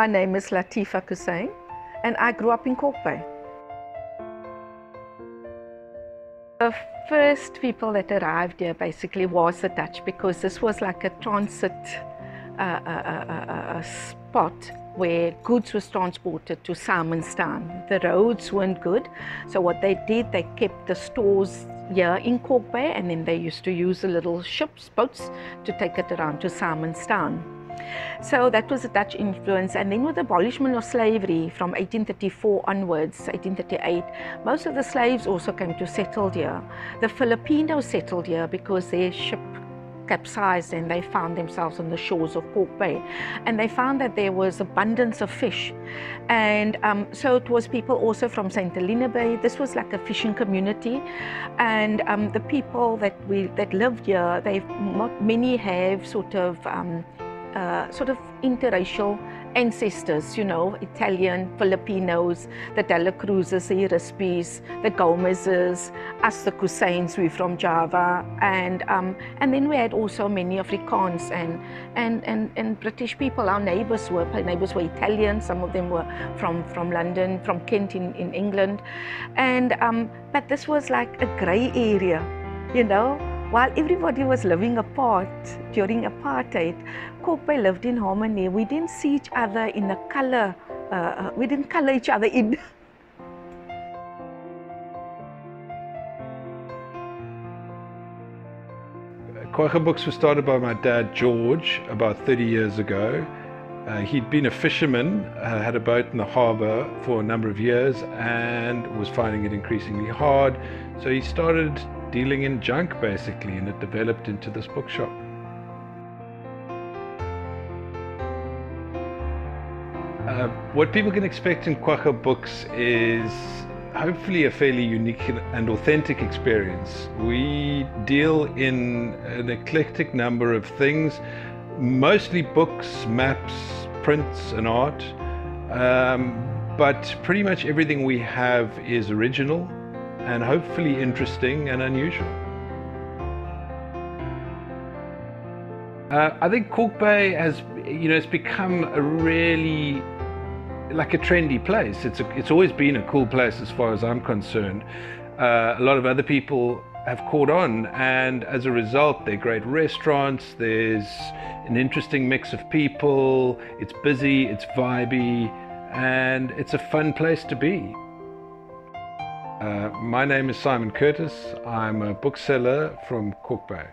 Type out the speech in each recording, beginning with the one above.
My name is Latifa Cozyn and I grew up in Bay. The first people that arrived here basically was the Dutch because this was like a transit uh, uh, uh, spot where goods was transported to Simonstown. The roads weren't good, so what they did, they kept the stores here in Kalk Bay and then they used to use the little ships, boats, to take it around to Simonstown. So that was a Dutch influence. And then with the abolishment of slavery from 1834 onwards, 1838, most of the slaves also came to settle here. The Filipinos settled here because their ship capsized and they found themselves on the shores of Kalk Bay. And they found that there was abundance of fish. And um, so it was people also from St. Helena Bay. This was like a fishing community. And um, the people that we that lived here, they many have sort of um, uh, sort of interracial ancestors, you know, Italian, Filipinos, the Dela Cruzes, the Irispis, the Gomezes, us the Cozyns, we from Java, and um, and then we had also many Afrikaans and and and, and British people. Our neighbours were our neighbours were Italian. Some of them were from from London, from Kent in, in England, and um, but this was like a grey area, you know while everybody was living apart during apartheid, Bay lived in harmony. We didn't see each other in a color, uh, uh we didn't color each other in. Quagga Books was started by my dad George about 30 years ago. Uh, he'd been a fisherman, uh, had a boat in the harbour for a number of years and was finding it increasingly hard. So he started dealing in junk basically, and it developed into this bookshop. Uh, what people can expect in Quagga Books is hopefully a fairly unique and authentic experience. We deal in an eclectic number of things, mostly books, maps, prints, and art. Um, but pretty much everything we have is original and hopefully interesting and unusual. Uh, I think Kalk Bay has, you know, it's become a really like a trendy place. It's a, it's always been a cool place as far as I'm concerned. Uh, a lot of other people have caught on, and as a result, they're great restaurants. There's an interesting mix of people. It's busy, it's vibey, and it's a fun place to be. Uh, my name is Simon Curtis. I'm a bookseller from Kalk Bay.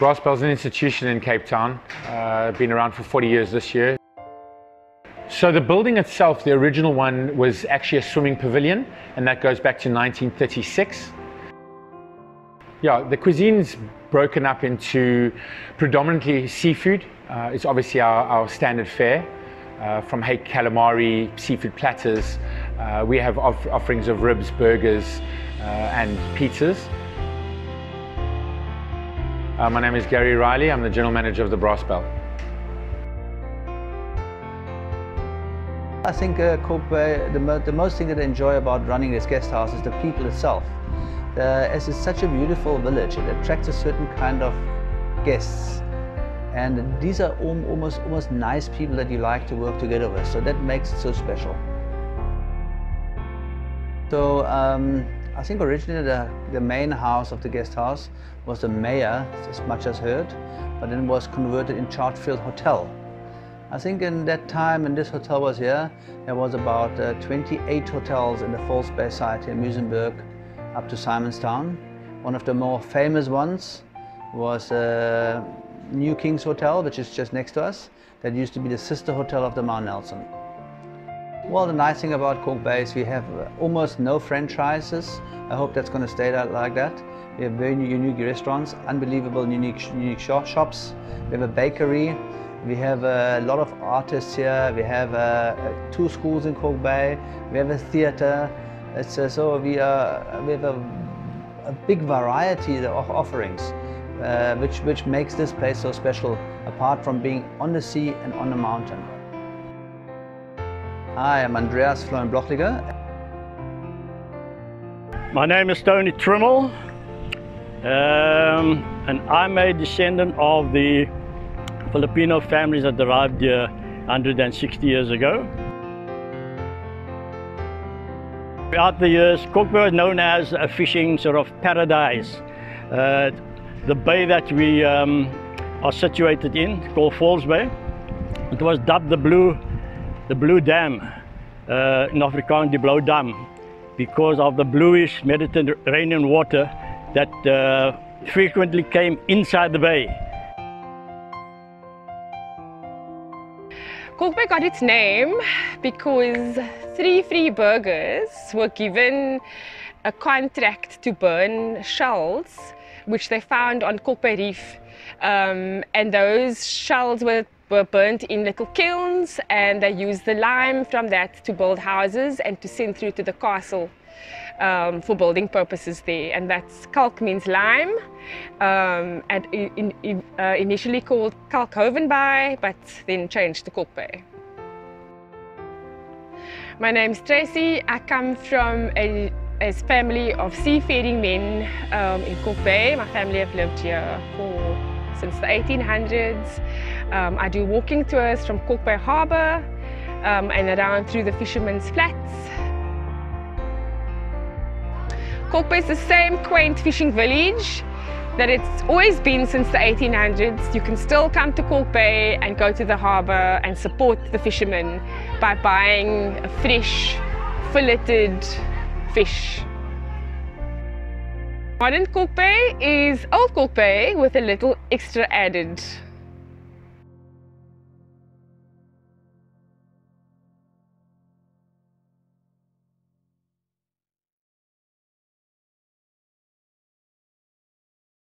Brass Bell is an institution in Cape Town, uh, been around for 40 years this year. So the building itself, the original one, was actually a swimming pavilion, and that goes back to 1936. Yeah, the cuisine's broken up into predominantly seafood, uh, it's obviously our, our standard fare. Uh, from hake calamari, seafood platters. Uh, we have off offerings of ribs, burgers, uh, and pizzas. Uh, my name is Gary Riley. I'm the general manager of the Brass Bell. I think uh, the, mo the, most thing that I enjoy about running this guest house is the people itself. As it's such a beautiful village, it attracts a certain kind of guests and these are almost, almost nice people that you like to work together with. So that makes it so special. So um, I think originally the, the main house of the guest house was the mayor, as much as heard, but then it was converted in Chartfield Hotel. I think in that time when this hotel was here, there was about uh, 28 hotels in the False Bay site in Muizenberg up to Simonstown. One of the more famous ones was uh, New Kings Hotel, which is just next to us. That used to be the sister hotel of the Mount Nelson. Well, the nice thing about Kalk Bay is we have uh, almost no franchises. I hope that's going to stay that, like that. We have very unique restaurants, unbelievable unique, unique shops. We have a bakery. We have a lot of artists here. We have uh, uh two schools in Kalk Bay. We have a theater. It's, uh, so we, uh, we have a, a big variety of offerings uh, which, which makes this place so special, apart from being on the sea and on the mountain. Hi, I'm Andreas Florian Blochliger. My name is Tony Trimmel. Um, and I'm a descendant of the Filipino families that arrived here 160 years ago. Throughout the years, Bay was known as a fishing sort of paradise. Uh, the bay that we um, are situated in, called False Bay, it was dubbed the Blue, the Blue Dam, uh, in Afrikaans, the Blue Dam, because of the bluish Mediterranean water that uh, frequently came inside the bay. Kalk got its name because three free burghers were given a contract to burn shells which they found on Bay Reef um, and those shells were were burnt in little kilns and they used the lime from that to build houses and to send through to the castle um, for building purposes there. And that's kalk means lime, um, and in, in, uh, initially called Kalkhovenbaai, but then changed to Bay. My name's Traci. I come from a, a family of seafaring men um, in Kalk Bay. My family have lived here for since the 1800s. Um, I do walking tours from Kalk Bay Harbour um, and around through the fishermen's flats Kalk Bay is the same quaint fishing village that it's always been since the 1800s. You can still come to Kalk Bay and go to the harbour and support the fishermen by buying a fresh, filleted fish. Modern Bay is old Bay with a little extra added.